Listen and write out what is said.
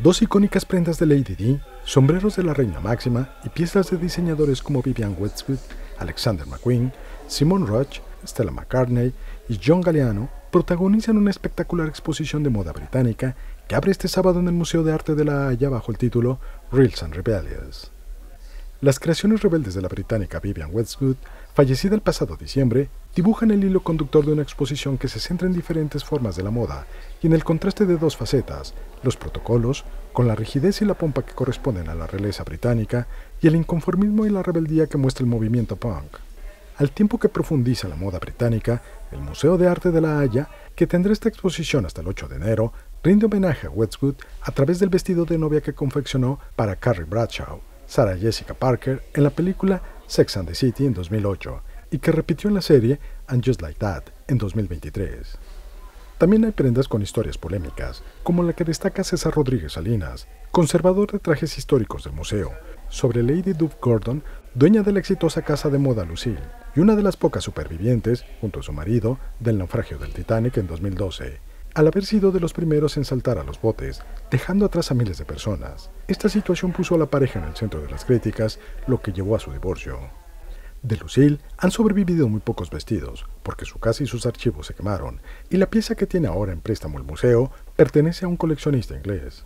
Dos icónicas prendas de Lady Di, sombreros de la Reina Máxima y piezas de diseñadores como Vivian Westwood, Alexander McQueen, Simon Roach, Stella McCartney y John Galliano protagonizan una espectacular exposición de moda británica que abre este sábado en el Museo de Arte de La Haya bajo el título Reels and Rebellions. Las creaciones rebeldes de la británica Vivian Westwood, fallecida el pasado diciembre, dibujan el hilo conductor de una exposición que se centra en diferentes formas de la moda y en el contraste de dos facetas, los protocolos, con la rigidez y la pompa que corresponden a la realeza británica, y el inconformismo y la rebeldía que muestra el movimiento punk. Al tiempo que profundiza la moda británica, el Museo de Arte de La Haya, que tendrá esta exposición hasta el 8 de enero, rinde homenaje a Westwood a través del vestido de novia que confeccionó para Carrie Bradshaw, Sarah Jessica Parker en la película Sex and the City en 2008 y que repitió en la serie And Just Like That en 2023. También hay prendas con historias polémicas, como la que destaca César Rodríguez Salinas, conservador de trajes históricos del museo, sobre Lady Duke Gordon, dueña de la exitosa casa de moda Lucille, y una de las pocas supervivientes, junto a su marido, del naufragio del Titanic en 2012 al haber sido de los primeros en saltar a los botes, dejando atrás a miles de personas. Esta situación puso a la pareja en el centro de las críticas, lo que llevó a su divorcio. De Lucille han sobrevivido muy pocos vestidos, porque su casa y sus archivos se quemaron, y la pieza que tiene ahora en préstamo el museo pertenece a un coleccionista inglés.